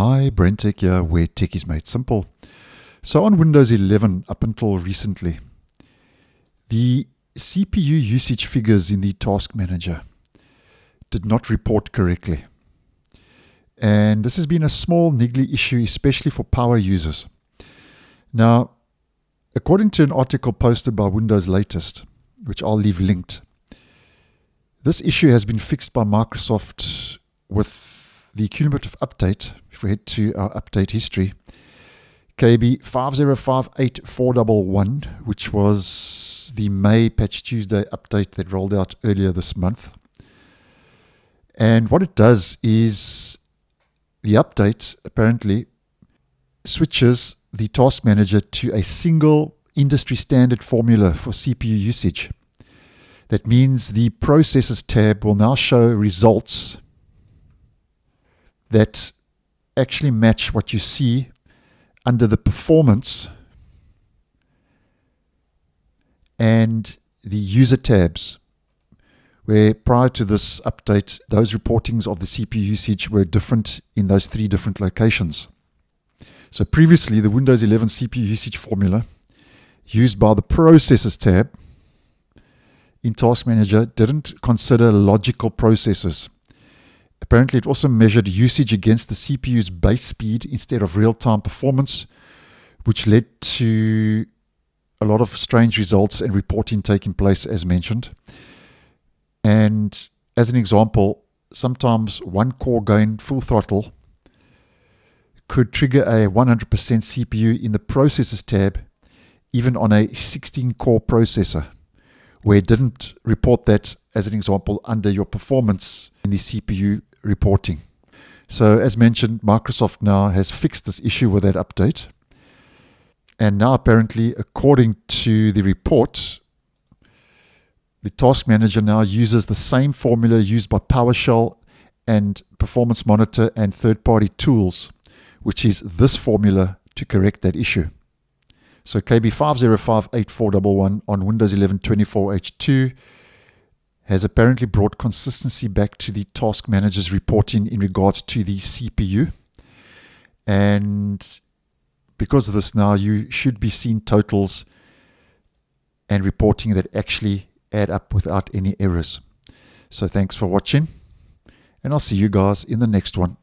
Hi, BrenTech here, where tech is made simple. So on Windows 11, up until recently, the CPU usage figures in the Task Manager did not report correctly. And this has been a small niggly issue, especially for power users. Now, according to an article posted by Windows Latest, which I'll leave linked, this issue has been fixed by Microsoft with the cumulative update. If we head to our update history, KB 5058411, which was the May Patch Tuesday update that rolled out earlier this month. And what it does is the update apparently switches the task manager to a single industry standard formula for CPU usage. That means the processes tab will now show results that actually match what you see under the performance and the user tabs where prior to this update, those reportings of the CPU usage were different in those three different locations. So previously, the Windows 11 CPU usage formula used by the Processes tab in Task Manager didn't consider logical processes. Apparently, it also measured usage against the CPU's base speed instead of real time performance, which led to a lot of strange results and reporting taking place, as mentioned. And as an example, sometimes one core going full throttle could trigger a 100% CPU in the Processes tab, even on a 16 core processor where it didn't report that as an example under your performance in the CPU reporting. So as mentioned, Microsoft now has fixed this issue with that update. And now apparently, according to the report, the task manager now uses the same formula used by PowerShell and Performance Monitor and third-party tools, which is this formula to correct that issue. So KB5058411 on Windows 11 24H2 has apparently brought consistency back to the task manager's reporting in regards to the CPU. And because of this now, you should be seeing totals and reporting that actually add up without any errors. So thanks for watching, and I'll see you guys in the next one.